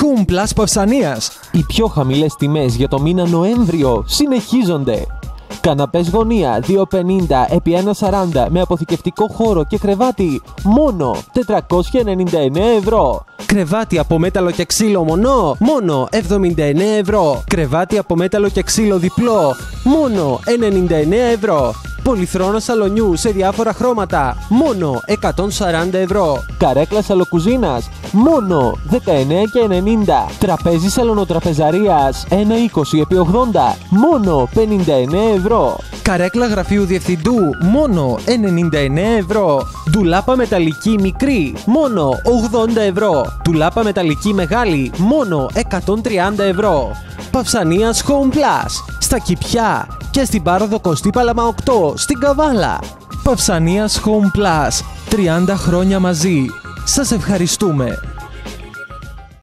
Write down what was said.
Home Plus Παυσανίας. Οι πιο χαμηλές τιμές για το μήνα Νοέμβριο συνεχίζονται. Καναπές γωνία 250 επί 140 με αποθηκευτικό χώρο και κρεβάτι μόνο 499 ευρώ. Κρεβάτι από μέταλλο και ξύλο μονό, μόνο 79 ευρώ. Κρεβάτι από μέταλλο και ξύλο διπλό, μόνο 99 ευρώ. Πολυθρόνος σαλονιού σε διάφορα χρώματα, μόνο 140 ευρώ. Καρέκλας σαλοκουζίνας μόνο 19 και 90. Τραπέζι σαλονοτραπεζαρίας 1,20 επί 80 μόνο 59 ευρώ. Καρέκλα γραφείου διευθυντού, μόνο 99 ευρώ. Ντουλάπα μεταλλική μικρή, μόνο 80 ευρώ. Ντουλάπα μεταλλική μεγάλη, μόνο 130 ευρώ. Παυσανίας Home Plus, στα Κιπιά και στην Πάροδο Κωστή Παλαμα 8, στην Καβάλα. Παυσανίας Home Plus, 30 χρόνια μαζί. Σας ευχαριστούμε.